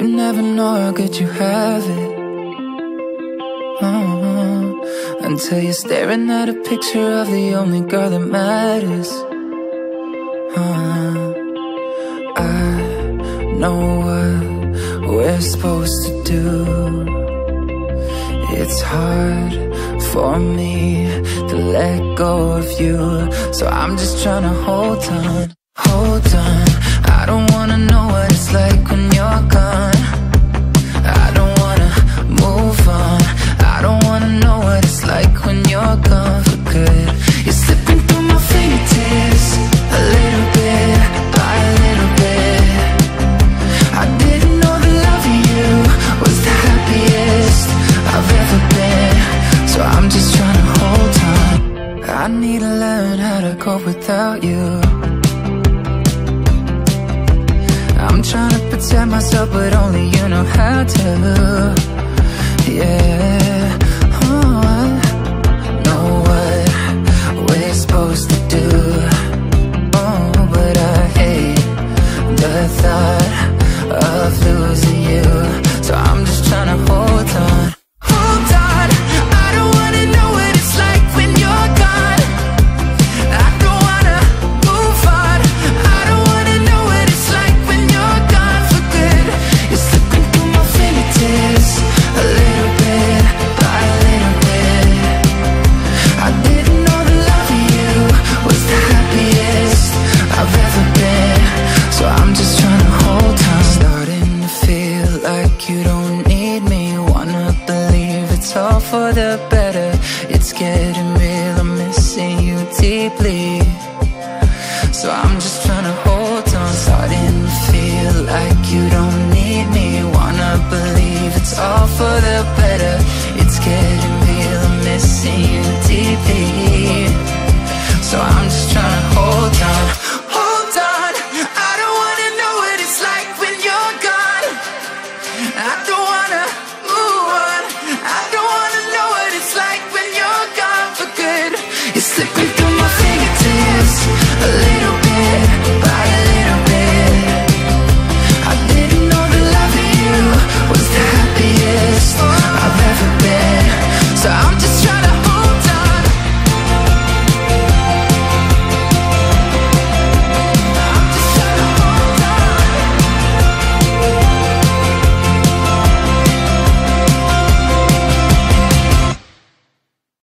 You never know how good you have it. Uh-huh. Until you're staring at a picture of the only girl that matters. Uh, I know what we're supposed to do. It's hard for me to let go of you So I'm just trying to hold on, hold on. I don't wanna know need to learn how to cope without you I'm trying to protect myself, but only you know how to. Yeah, oh, you don't need me. Wanna believe it's all for the better. It's getting real. I'm missing you deeply. So I'm just trying to hold on Starting to feel like you don't need me Wanna believe it's all for the better It's getting real, I'm missing you deeply